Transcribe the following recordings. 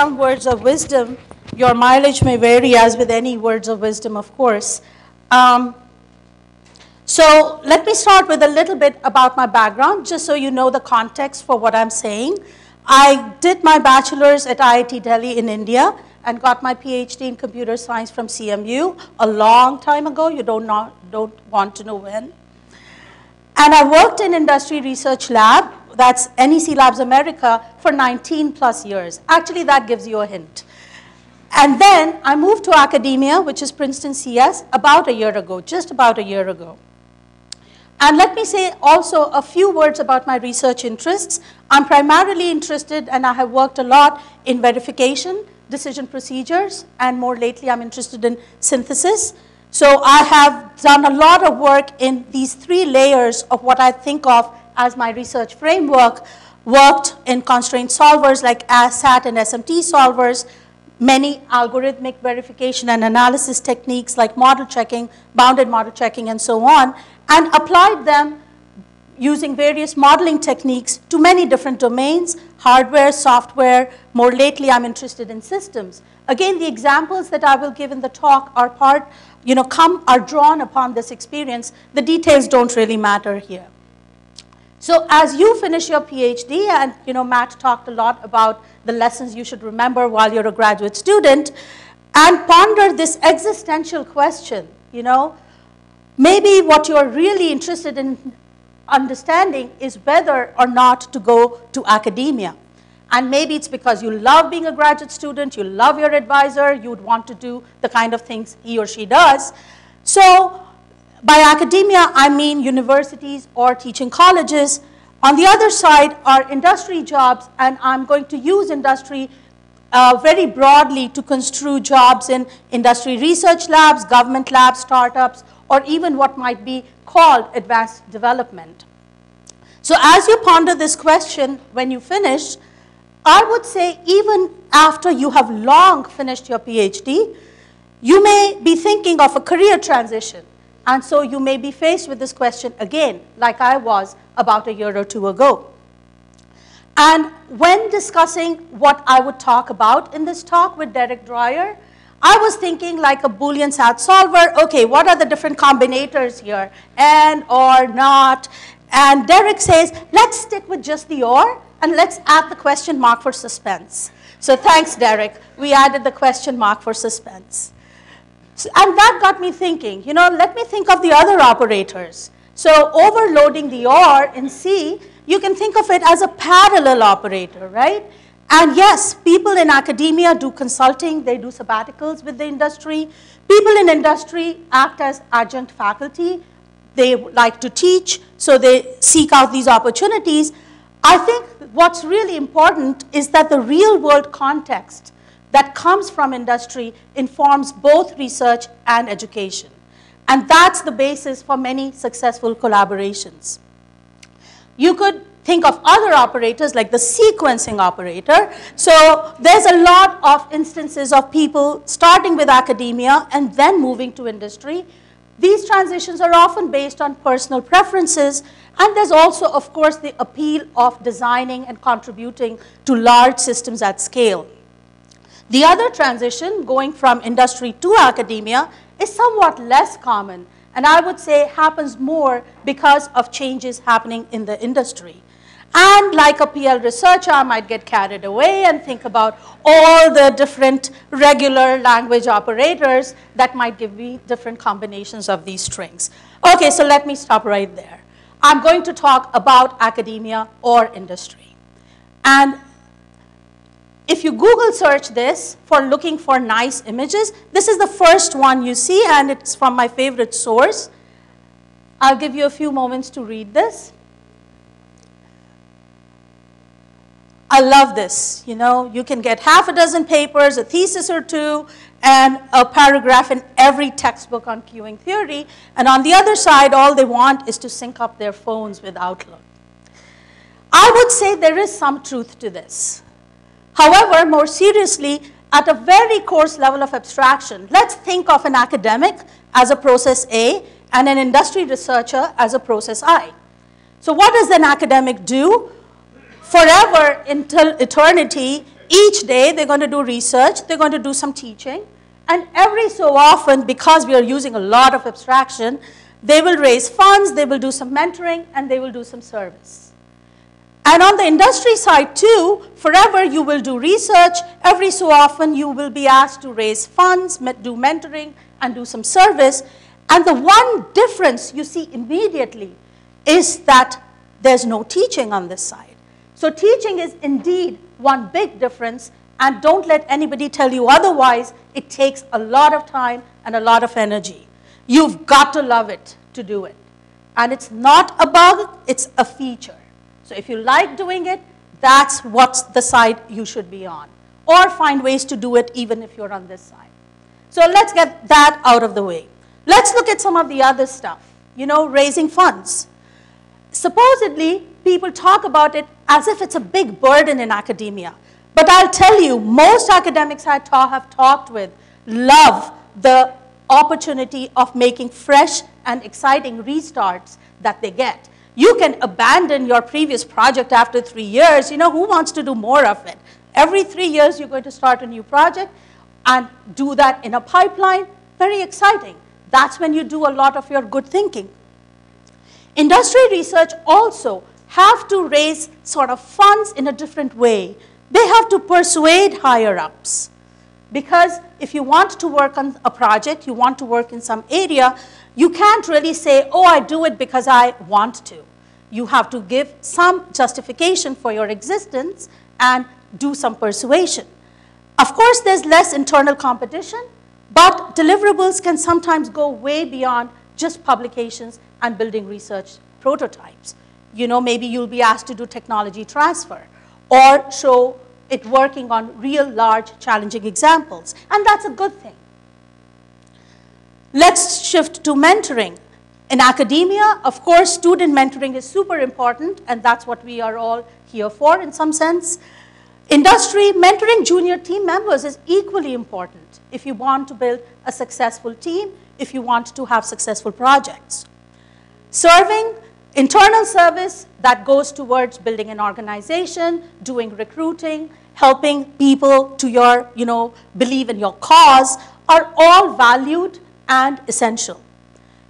some words of wisdom. Your mileage may vary, as with any words of wisdom, of course. Um, so let me start with a little bit about my background, just so you know the context for what I'm saying. I did my bachelor's at IIT Delhi in India and got my PhD in computer science from CMU a long time ago. You don't, not, don't want to know when. And I worked in industry research lab, that's NEC Labs America, for 19 plus years. Actually, that gives you a hint. And then I moved to academia, which is Princeton CS, about a year ago, just about a year ago. And let me say also a few words about my research interests. I'm primarily interested, and I have worked a lot in verification, decision procedures, and more lately I'm interested in synthesis. So I have done a lot of work in these three layers of what I think of as my research framework, worked in constraint solvers like SAT and SMT solvers, many algorithmic verification and analysis techniques like model checking, bounded model checking, and so on, and applied them using various modeling techniques to many different domains, hardware, software. More lately, I'm interested in systems. Again, the examples that I will give in the talk are part you know, come, are drawn upon this experience, the details don't really matter here. So as you finish your PhD, and you know, Matt talked a lot about the lessons you should remember while you're a graduate student, and ponder this existential question, you know, maybe what you're really interested in understanding is whether or not to go to academia. And maybe it's because you love being a graduate student, you love your advisor, you would want to do the kind of things he or she does. So by academia, I mean universities or teaching colleges. On the other side are industry jobs, and I'm going to use industry uh, very broadly to construe jobs in industry research labs, government labs, startups, or even what might be called advanced development. So as you ponder this question, when you finish, I would say even after you have long finished your PhD, you may be thinking of a career transition. And so you may be faced with this question again, like I was about a year or two ago. And when discussing what I would talk about in this talk with Derek Dreyer, I was thinking like a Boolean SAT solver, okay, what are the different combinators here, and or not? And Derek says, let's stick with just the or, and let's add the question mark for suspense. So thanks, Derek. We added the question mark for suspense. So, and that got me thinking, you know, let me think of the other operators. So overloading the OR in C, you can think of it as a parallel operator, right? And yes, people in academia do consulting, they do sabbaticals with the industry. People in industry act as adjunct faculty. They like to teach, so they seek out these opportunities. I think what's really important is that the real world context that comes from industry informs both research and education. And that's the basis for many successful collaborations. You could think of other operators like the sequencing operator. So there's a lot of instances of people starting with academia and then moving to industry. These transitions are often based on personal preferences and there's also, of course, the appeal of designing and contributing to large systems at scale. The other transition, going from industry to academia, is somewhat less common, and I would say happens more because of changes happening in the industry. And like a PL researcher, I might get carried away and think about all the different regular language operators that might give me different combinations of these strings. Okay, so let me stop right there. I'm going to talk about academia or industry. And if you Google search this for looking for nice images, this is the first one you see, and it's from my favorite source. I'll give you a few moments to read this. I love this. You know, you can get half a dozen papers, a thesis or two, and a paragraph in every textbook on queuing theory. And on the other side, all they want is to sync up their phones with Outlook. I would say there is some truth to this. However, more seriously, at a very coarse level of abstraction, let's think of an academic as a process A and an industry researcher as a process I. So what does an academic do? forever until eternity, Each day they're going to do research, they're going to do some teaching, and every so often, because we are using a lot of abstraction, they will raise funds, they will do some mentoring, and they will do some service. And on the industry side too, forever you will do research. Every so often you will be asked to raise funds, do mentoring, and do some service. And the one difference you see immediately is that there's no teaching on this side. So teaching is indeed one big difference, and don't let anybody tell you otherwise. It takes a lot of time and a lot of energy. You've got to love it to do it. And it's not a bug, it's a feature. So if you like doing it, that's what's the side you should be on. Or find ways to do it even if you're on this side. So let's get that out of the way. Let's look at some of the other stuff. You know, raising funds. Supposedly, people talk about it as if it's a big burden in academia. But I'll tell you, most academics I ta have talked with love the opportunity of making fresh and exciting restarts that they get. You can abandon your previous project after three years. You know, who wants to do more of it? Every three years, you're going to start a new project and do that in a pipeline. Very exciting. That's when you do a lot of your good thinking. Industry research also have to raise sort of funds in a different way. They have to persuade higher ups. Because if you want to work on a project, you want to work in some area, you can't really say, oh, I do it because I want to. You have to give some justification for your existence and do some persuasion. Of course, there's less internal competition, but deliverables can sometimes go way beyond just publications and building research prototypes. You know, maybe you'll be asked to do technology transfer or show it working on real large challenging examples. And that's a good thing. Let's shift to mentoring. In academia, of course, student mentoring is super important, and that's what we are all here for in some sense. Industry, mentoring junior team members is equally important if you want to build a successful team, if you want to have successful projects. Serving, internal service that goes towards building an organization, doing recruiting, helping people to your, you know, believe in your cause are all valued and essential.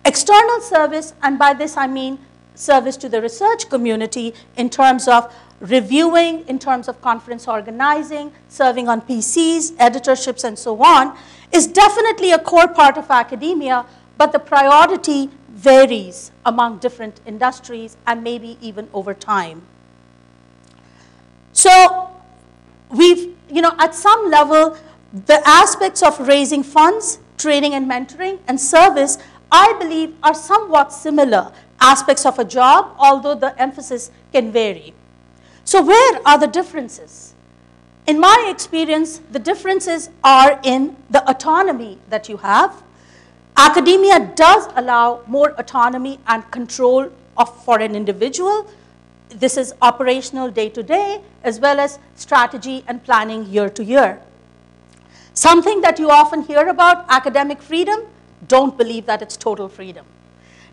External service, and by this I mean service to the research community in terms of reviewing, in terms of conference organizing, serving on PCs, editorships, and so on, is definitely a core part of academia, but the priority varies among different industries and maybe even over time. So we've, you know, at some level, the aspects of raising funds, training and mentoring, and service, I believe are somewhat similar aspects of a job, although the emphasis can vary. So where are the differences? In my experience, the differences are in the autonomy that you have. Academia does allow more autonomy and control of, for an individual, this is operational day to day as well as strategy and planning year to year. Something that you often hear about, academic freedom, don't believe that it's total freedom.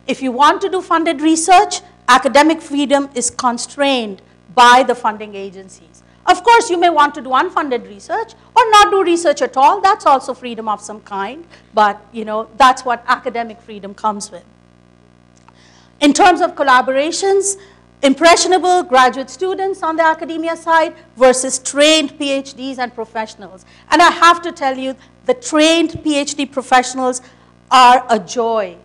If you want to do funded research, academic freedom is constrained by the funding agencies. Of course, you may want to do unfunded research or not do research at all. That's also freedom of some kind, but you know, that's what academic freedom comes with. In terms of collaborations, impressionable graduate students on the academia side versus trained PhDs and professionals. And I have to tell you, the trained PhD professionals are a joy,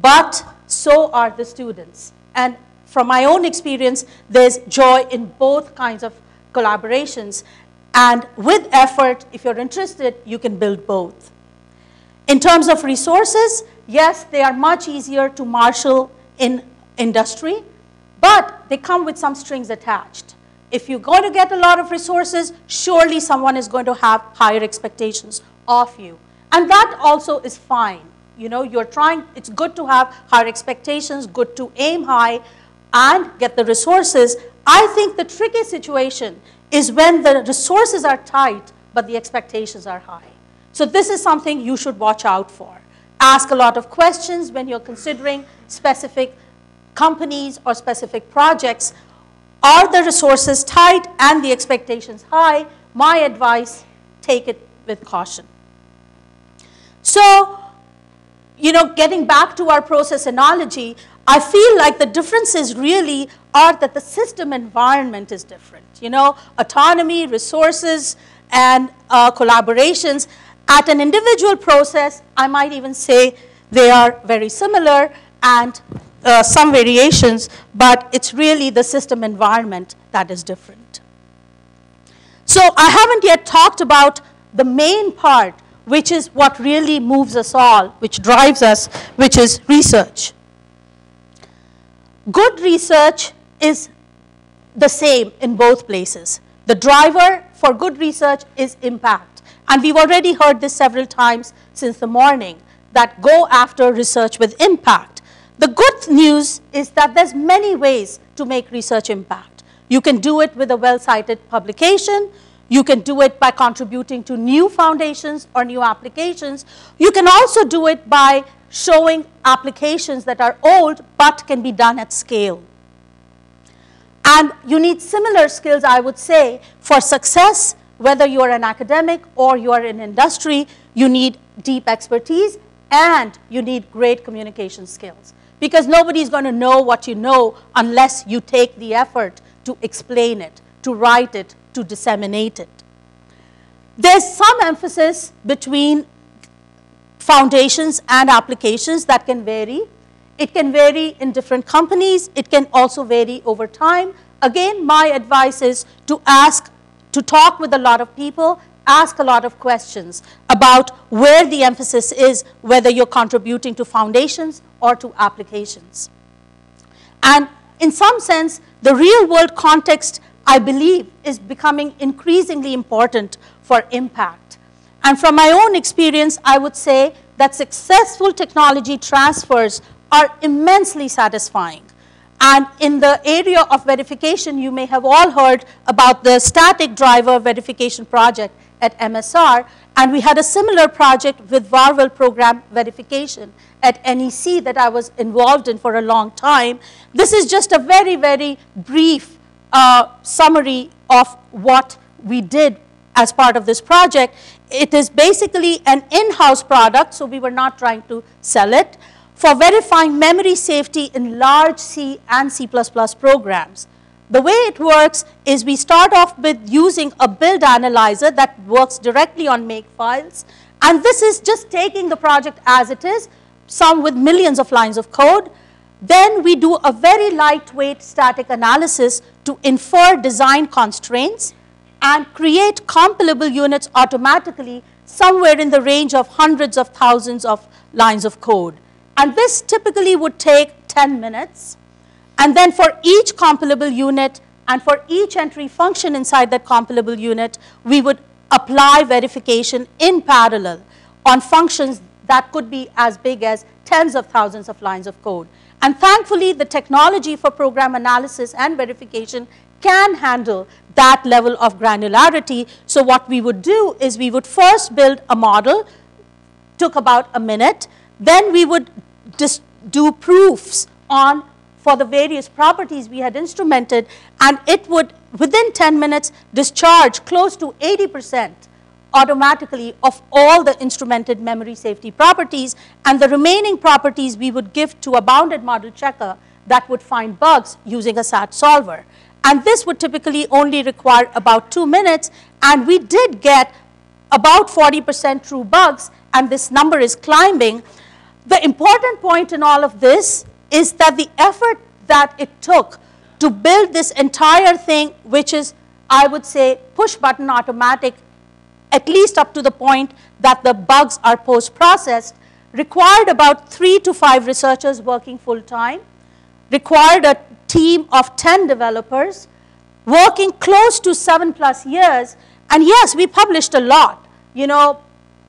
but so are the students. And from my own experience, there's joy in both kinds of collaborations. And with effort, if you're interested, you can build both. In terms of resources, yes, they are much easier to marshal in industry but they come with some strings attached. If you're going to get a lot of resources, surely someone is going to have higher expectations of you. And that also is fine. You know, you're trying, it's good to have higher expectations, good to aim high and get the resources. I think the tricky situation is when the resources are tight, but the expectations are high. So this is something you should watch out for. Ask a lot of questions when you're considering specific companies or specific projects, are the resources tight and the expectations high? my advice, take it with caution. So, you know, getting back to our process analogy, I feel like the differences really are that the system environment is different. You know, autonomy, resources, and uh, collaborations. At an individual process, I might even say they are very similar and uh, some variations, but it's really the system environment that is different. So I haven't yet talked about the main part, which is what really moves us all, which drives us, which is research. Good research is the same in both places. The driver for good research is impact. And we've already heard this several times since the morning, that go after research with impact. The good news is that there's many ways to make research impact. You can do it with a well-cited publication. You can do it by contributing to new foundations or new applications. You can also do it by showing applications that are old but can be done at scale. And you need similar skills, I would say, for success, whether you're an academic or you're in industry, you need deep expertise and you need great communication skills. Because nobody's going to know what you know unless you take the effort to explain it, to write it, to disseminate it. There's some emphasis between foundations and applications that can vary. It can vary in different companies. It can also vary over time. Again, my advice is to ask, to talk with a lot of people, ask a lot of questions about where the emphasis is, whether you're contributing to foundations or to applications. And in some sense, the real world context, I believe, is becoming increasingly important for impact. And from my own experience, I would say that successful technology transfers are immensely satisfying. And in the area of verification, you may have all heard about the static driver verification project at MSR. And we had a similar project with Varvel program verification at NEC that I was involved in for a long time. This is just a very, very brief uh, summary of what we did as part of this project. It is basically an in-house product, so we were not trying to sell it for verifying memory safety in large C and C++ programs. The way it works is we start off with using a build analyzer that works directly on make files. And this is just taking the project as it is, some with millions of lines of code. Then we do a very lightweight static analysis to infer design constraints and create compilable units automatically somewhere in the range of hundreds of thousands of lines of code. And this typically would take 10 minutes. And then for each compilable unit and for each entry function inside that compilable unit, we would apply verification in parallel on functions that could be as big as tens of thousands of lines of code. And thankfully, the technology for program analysis and verification can handle that level of granularity. So what we would do is we would first build a model, took about a minute, then we would just do proofs on for the various properties we had instrumented and it would within 10 minutes discharge close to 80 percent automatically of all the instrumented memory safety properties and the remaining properties we would give to a bounded model checker that would find bugs using a SAT solver. And this would typically only require about two minutes and we did get about 40 percent true bugs and this number is climbing the important point in all of this is that the effort that it took to build this entire thing, which is, I would say, push button automatic, at least up to the point that the bugs are post-processed, required about three to five researchers working full time, required a team of 10 developers, working close to seven plus years, and yes, we published a lot. You know,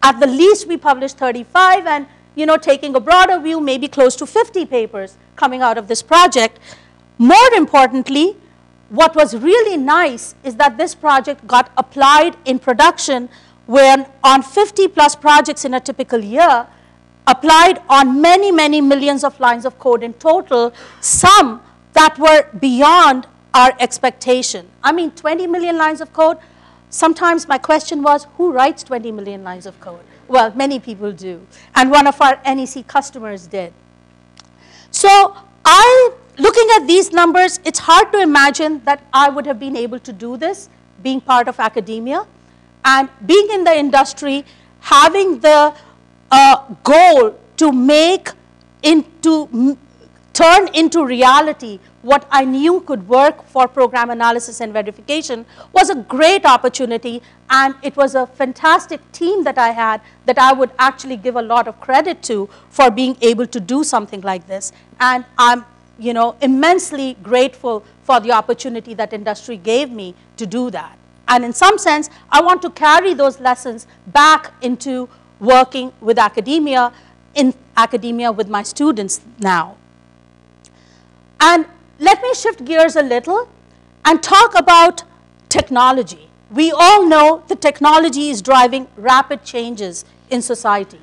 at the least we published 35, and you know, taking a broader view, maybe close to 50 papers coming out of this project. More importantly, what was really nice is that this project got applied in production when on 50 plus projects in a typical year, applied on many, many millions of lines of code in total, some that were beyond our expectation. I mean, 20 million lines of code, sometimes my question was, who writes 20 million lines of code? Well, many people do. And one of our NEC customers did. So I, looking at these numbers, it's hard to imagine that I would have been able to do this being part of academia and being in the industry, having the uh, goal to make into turn into reality what I knew could work for program analysis and verification was a great opportunity and it was a fantastic team that I had that I would actually give a lot of credit to for being able to do something like this. And I'm you know, immensely grateful for the opportunity that industry gave me to do that. And in some sense, I want to carry those lessons back into working with academia, in academia with my students now. And let me shift gears a little and talk about technology. We all know that technology is driving rapid changes in society.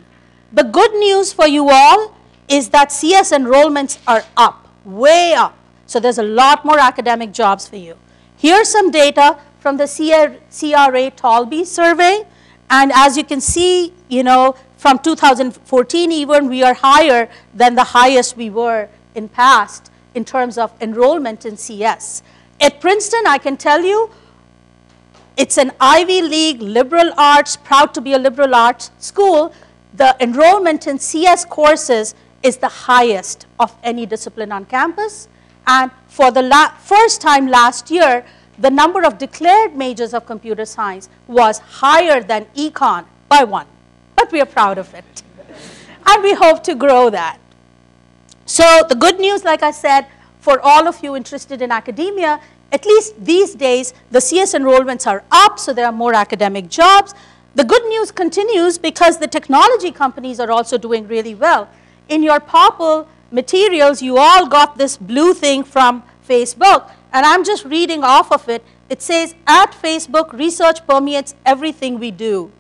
The good news for you all is that CS enrollments are up, way up. So there's a lot more academic jobs for you. Here's some data from the CRA Taulbee survey. And as you can see, you know, from 2014 even, we are higher than the highest we were in past in terms of enrollment in CS. At Princeton, I can tell you, it's an Ivy League liberal arts, proud to be a liberal arts school. The enrollment in CS courses is the highest of any discipline on campus. And for the first time last year, the number of declared majors of computer science was higher than econ by one. But we are proud of it. and we hope to grow that. So the good news, like I said, for all of you interested in academia, at least these days, the CS enrollments are up, so there are more academic jobs. The good news continues because the technology companies are also doing really well. In your POPL materials, you all got this blue thing from Facebook, and I'm just reading off of it. It says, at Facebook, research permeates everything we do.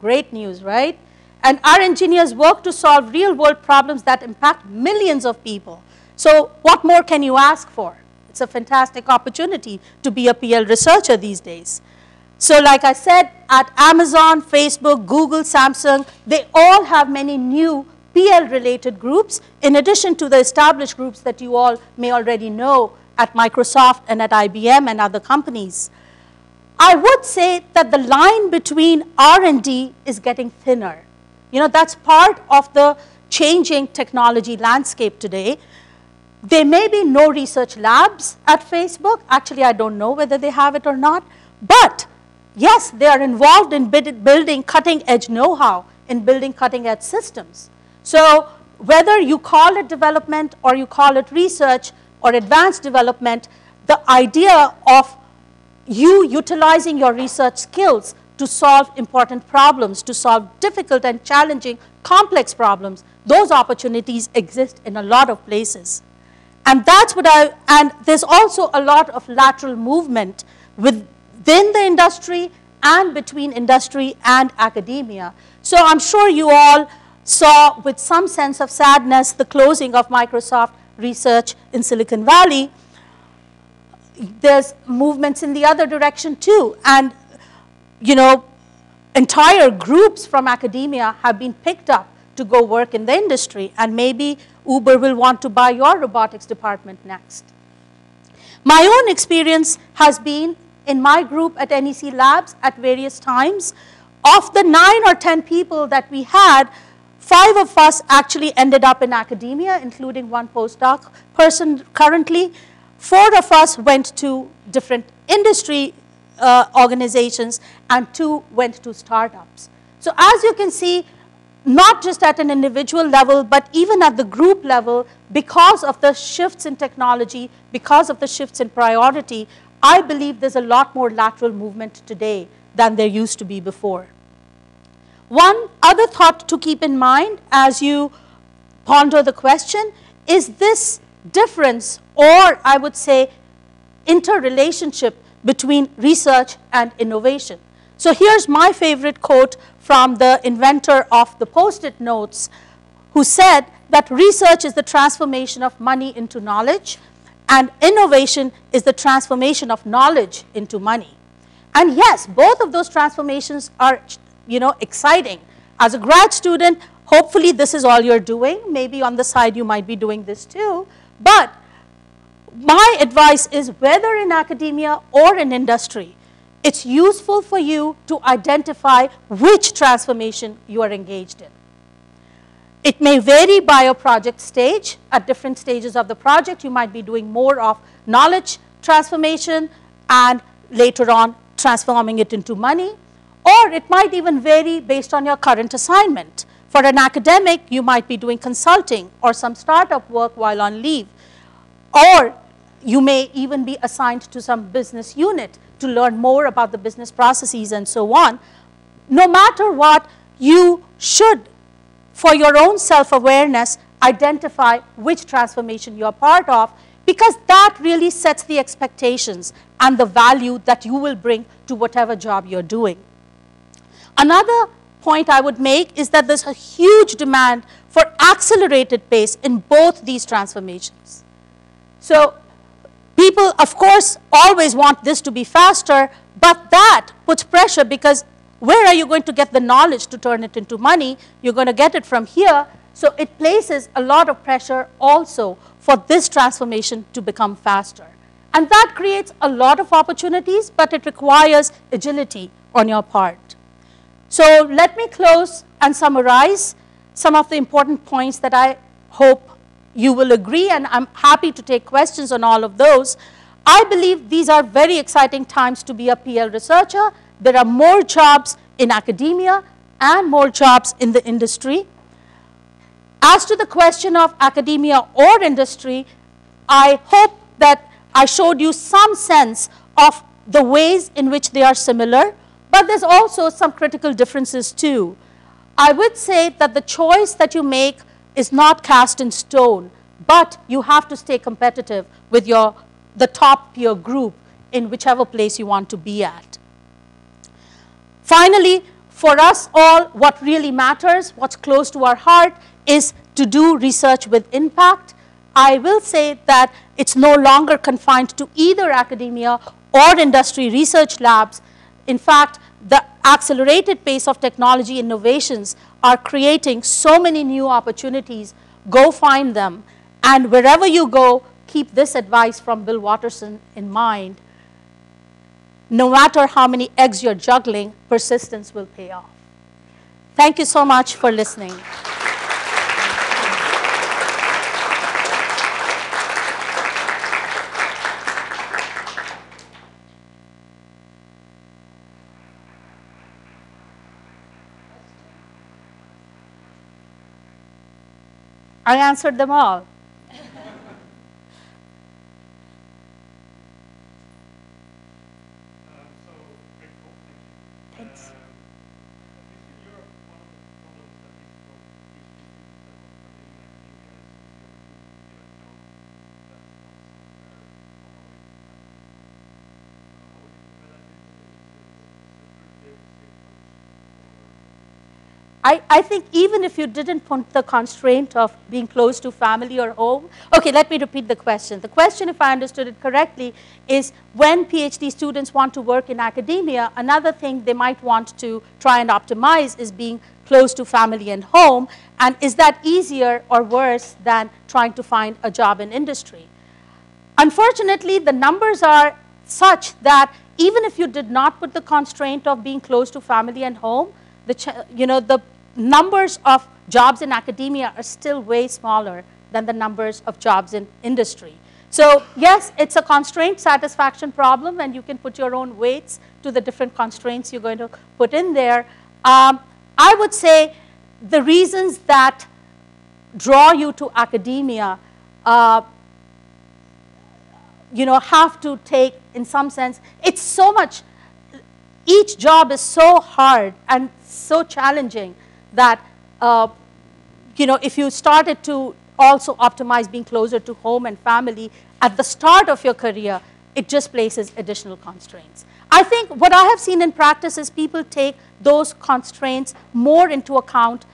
Great news, right? And our engineers work to solve real world problems that impact millions of people. So what more can you ask for? It's a fantastic opportunity to be a PL researcher these days. So like I said, at Amazon, Facebook, Google, Samsung, they all have many new PL related groups in addition to the established groups that you all may already know at Microsoft and at IBM and other companies. I would say that the line between R&D is getting thinner. You know, that's part of the changing technology landscape today. There may be no research labs at Facebook. Actually, I don't know whether they have it or not. But yes, they are involved in building cutting edge know-how, in building cutting edge systems. So whether you call it development or you call it research, or advanced development, the idea of you utilizing your research skills to solve important problems, to solve difficult and challenging complex problems, those opportunities exist in a lot of places. And that's what I, and there's also a lot of lateral movement within the industry and between industry and academia. So I'm sure you all saw with some sense of sadness the closing of Microsoft research in Silicon Valley, there's movements in the other direction too. And, you know, entire groups from academia have been picked up to go work in the industry. And maybe Uber will want to buy your robotics department next. My own experience has been in my group at NEC Labs at various times. Of the nine or 10 people that we had, Five of us actually ended up in academia, including one postdoc person currently. Four of us went to different industry uh, organizations, and two went to startups. So as you can see, not just at an individual level, but even at the group level, because of the shifts in technology, because of the shifts in priority, I believe there's a lot more lateral movement today than there used to be before. One other thought to keep in mind as you ponder the question is this difference or I would say interrelationship between research and innovation. So here's my favorite quote from the inventor of the post-it notes who said that research is the transformation of money into knowledge and innovation is the transformation of knowledge into money. And yes, both of those transformations are, you know, exciting. As a grad student, hopefully this is all you're doing. Maybe on the side you might be doing this too. But my advice is whether in academia or in industry, it's useful for you to identify which transformation you are engaged in. It may vary by your project stage. At different stages of the project, you might be doing more of knowledge transformation and later on transforming it into money. Or it might even vary based on your current assignment. For an academic, you might be doing consulting or some startup work while on leave. Or you may even be assigned to some business unit to learn more about the business processes and so on. No matter what, you should, for your own self-awareness, identify which transformation you're part of because that really sets the expectations and the value that you will bring to whatever job you're doing. Another point I would make is that there's a huge demand for accelerated pace in both these transformations. So People, of course, always want this to be faster, but that puts pressure because where are you going to get the knowledge to turn it into money? You're going to get it from here. So it places a lot of pressure also for this transformation to become faster. And that creates a lot of opportunities, but it requires agility on your part. So let me close and summarize some of the important points that I hope you will agree, and I'm happy to take questions on all of those. I believe these are very exciting times to be a PL researcher. There are more jobs in academia and more jobs in the industry. As to the question of academia or industry, I hope that I showed you some sense of the ways in which they are similar, but there's also some critical differences too. I would say that the choice that you make is not cast in stone, but you have to stay competitive with your, the top peer group in whichever place you want to be at. Finally, for us all, what really matters, what's close to our heart, is to do research with impact. I will say that it's no longer confined to either academia or industry research labs. In fact, the accelerated pace of technology innovations are creating so many new opportunities. Go find them. And wherever you go, keep this advice from Bill Watterson in mind. No matter how many eggs you're juggling, persistence will pay off. Thank you so much for listening. I answered them all. I, I think even if you didn't put the constraint of being close to family or home, okay, let me repeat the question. The question, if I understood it correctly, is when PhD students want to work in academia, another thing they might want to try and optimize is being close to family and home, and is that easier or worse than trying to find a job in industry? Unfortunately, the numbers are such that even if you did not put the constraint of being close to family and home, the, you know, the numbers of jobs in academia are still way smaller than the numbers of jobs in industry. So yes, it's a constraint satisfaction problem and you can put your own weights to the different constraints you're going to put in there. Um, I would say the reasons that draw you to academia uh, you know, have to take, in some sense, it's so much, each job is so hard and so challenging that, uh, you know, if you started to also optimize being closer to home and family at the start of your career, it just places additional constraints. I think what I have seen in practice is people take those constraints more into account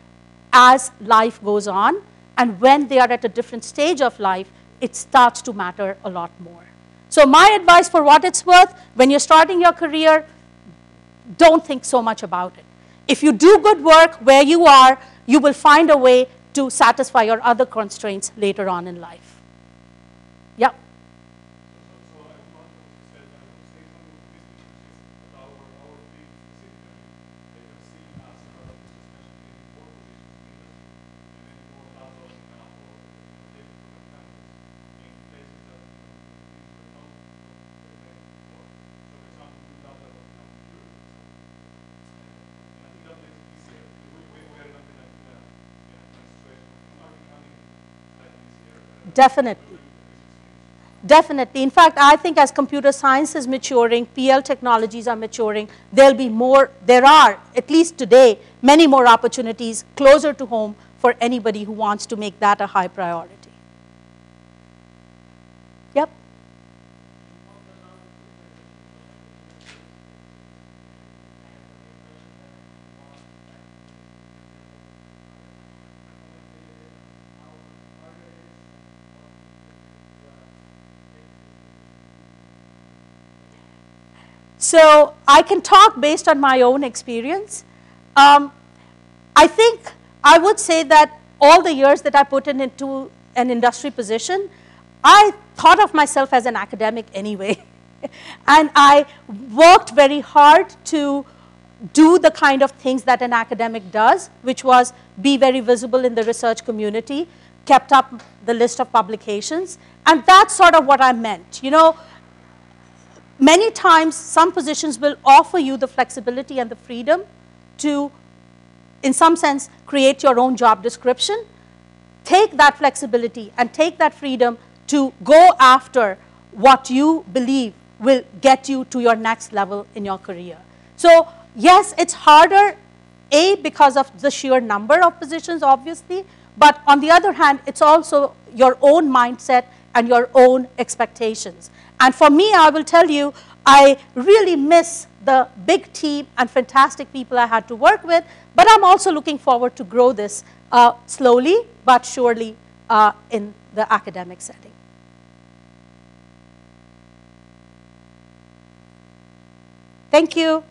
as life goes on, and when they are at a different stage of life, it starts to matter a lot more. So my advice for what it's worth, when you're starting your career, don't think so much about it. If you do good work where you are, you will find a way to satisfy your other constraints later on in life. Definitely. Definitely. In fact, I think as computer science is maturing, PL technologies are maturing, there'll be more, there are, at least today, many more opportunities closer to home for anybody who wants to make that a high priority. Yep. So I can talk based on my own experience. Um, I think I would say that all the years that I put in into an industry position, I thought of myself as an academic anyway. and I worked very hard to do the kind of things that an academic does, which was be very visible in the research community, kept up the list of publications, and that's sort of what I meant. You know, many times some positions will offer you the flexibility and the freedom to, in some sense, create your own job description. Take that flexibility and take that freedom to go after what you believe will get you to your next level in your career. So yes, it's harder, A, because of the sheer number of positions, obviously, but on the other hand, it's also your own mindset and your own expectations. And for me, I will tell you, I really miss the big team and fantastic people I had to work with, but I'm also looking forward to grow this uh, slowly but surely uh, in the academic setting. Thank you.